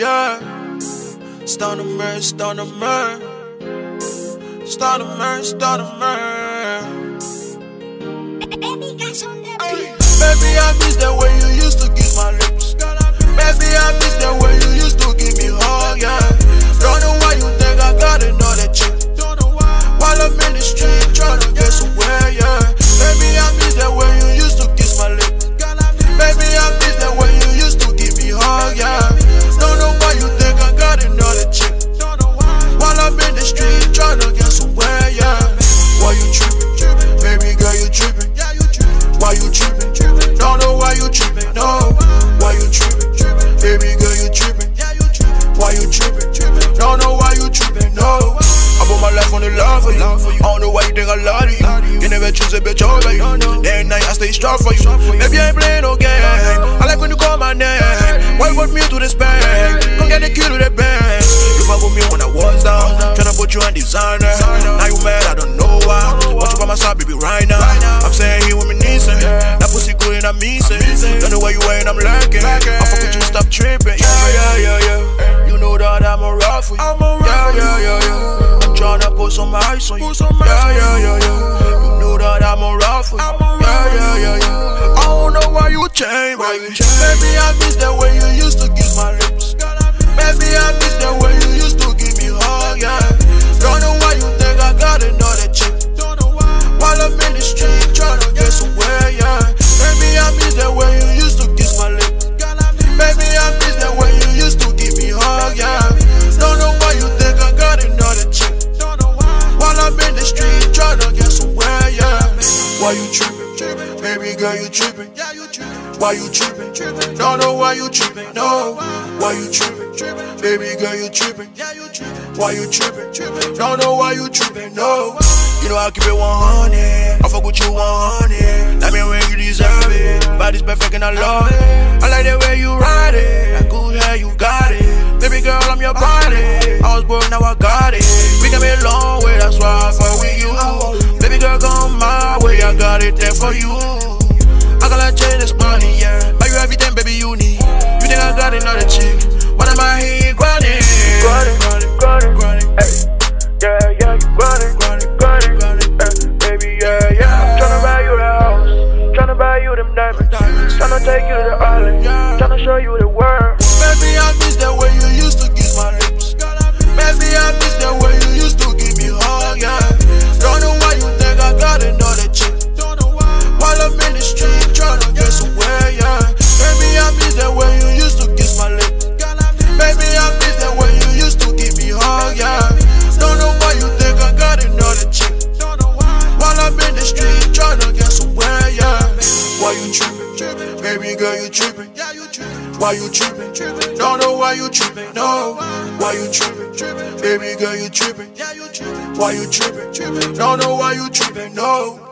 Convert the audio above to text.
yeah. Start a murder, start a murder. Start a murder, start a murder. Baby, I miss the way you used to kiss my lips. Baby, I miss the way you line for you. I don't know why you think I to you. You never choose a bitch over you. Day and night I stay strong for you. Maybe I ain't playing no game. I like when you call my name. Why you want me to this bang? Come get the key to the bank. You fuck with me when I was down. Tryna put you on designer. Put some ice on you. Yeah, yeah, yeah, yeah. You know that I'm a rough for you. Yeah, yeah, yeah, yeah. I don't know why you change, why you change. Baby, I miss the way you used to kiss Why you tripping? Don't know why you tripping, no. Why you tripping? Baby girl, you tripping. Why you tripping? Don't know why you tripping, no. You know I keep it 100. I fuck with you 100. That mean when you deserve it. Body's perfect and I love it. I like the way you ride it. That cool hair, you got it. Baby girl, I'm your body. I was broke, now I got it. Think I got another chick? What am I here grinding? Grinding, grinding, grinding, grinding. Hey, yeah, yeah, you grinding, grinding, grinding. Hey, baby, yeah, yeah. Tryna buy you the house, tryna buy you them diamonds, tryna take you to the island, tryna show you the world. Baby, I miss the way you used to kiss my lips. Baby, I miss girl, you tripping. Why you tripping? Don't know why you tripping, no. Why you tripping? Baby girl, you tripping. Why you tripping? Don't know why you tripping, no.